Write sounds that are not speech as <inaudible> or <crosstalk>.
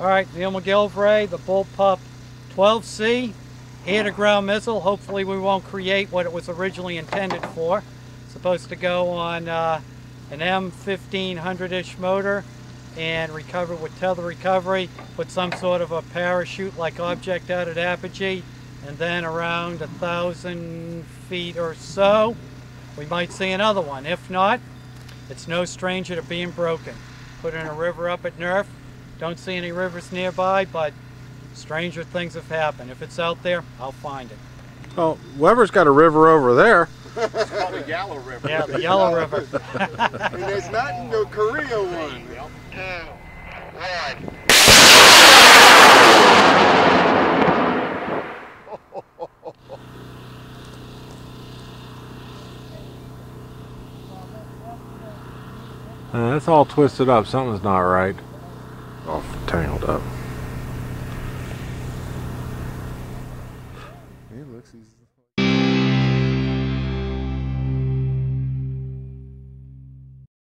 All right, Neil McGilvray, the Bullpup 12C, air-to-ground missile. Hopefully we won't create what it was originally intended for. supposed to go on uh, an M1500-ish motor and recover with tether recovery, put some sort of a parachute-like object out at apogee, and then around a thousand feet or so, we might see another one. If not, it's no stranger to being broken. Put in a river up at Nerf. Don't see any rivers nearby, but stranger things have happened. If it's out there, I'll find it. Well, Weber's got a river over there. It's called the Yellow River. Yeah, the Yellow <laughs> River. and there's not in the Korea one. two, one. Uh, it's all twisted up. Something's not right. All tangled up. He looks, he's